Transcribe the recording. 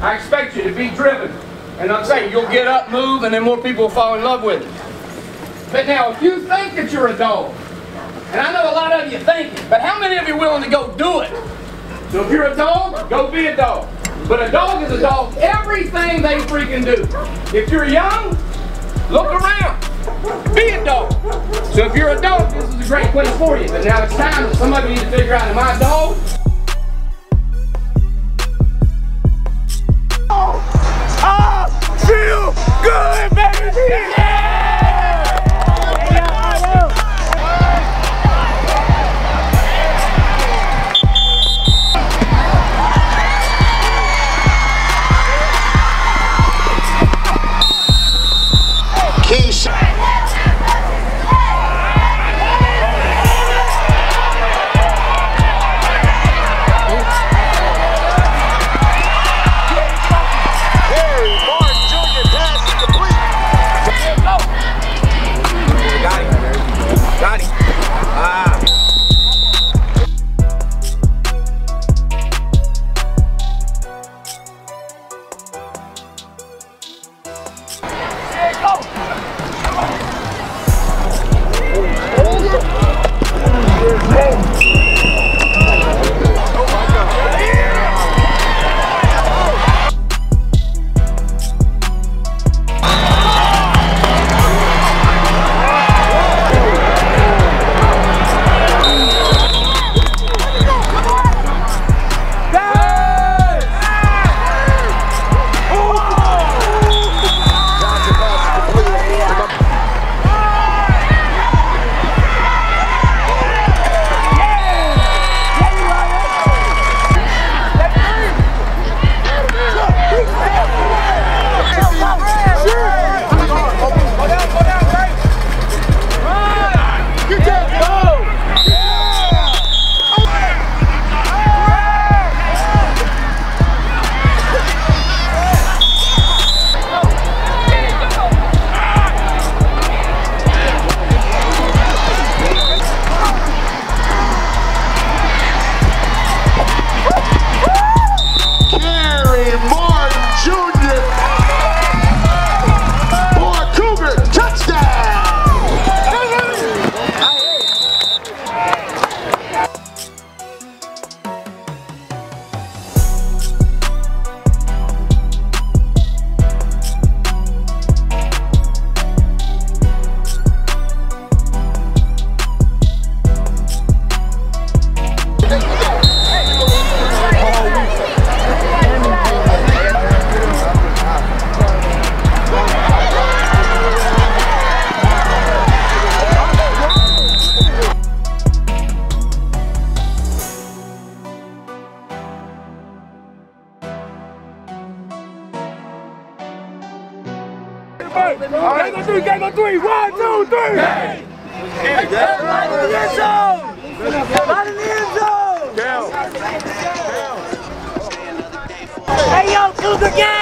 I expect you to be driven. And I'm saying you'll get up, move, and then more people will fall in love with you. But now, if you think that you're a dog, and I know a lot of you think it, but how many of you are willing to go do it? So if you're a dog, go be a dog. But a dog is a dog. Everything they freaking do. If you're young, look around. Be a dog. So if you're a dog, this is a great place for you. But now it's time that some of you need to figure out, am I a dog? Keisha. Gang on three, gang on three. One, two, three. Right in the end zone. Right in the end zone. Hey, yo, Cougar gang.